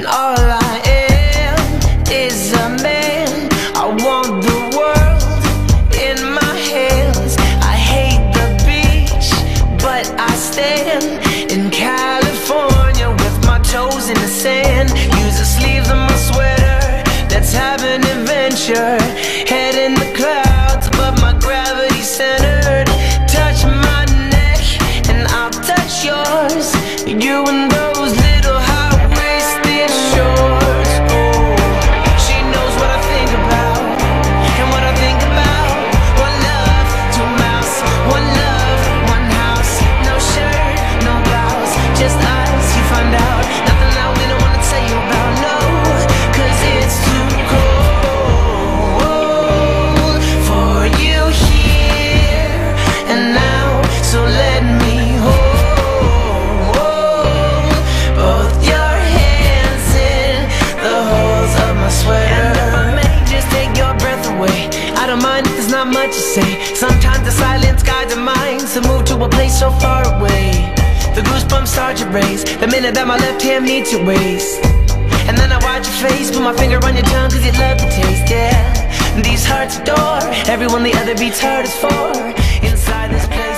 All I am is a man. I want the world in my hands. I hate the beach, but I stand in much to say. Sometimes the silence guides our minds to move to a place so far away. The goosebumps start to raise the minute that my left hand meets your waist. And then I watch your face, put my finger on your tongue cause you love the taste, yeah. These hearts adore everyone the other beats hardest for inside this place.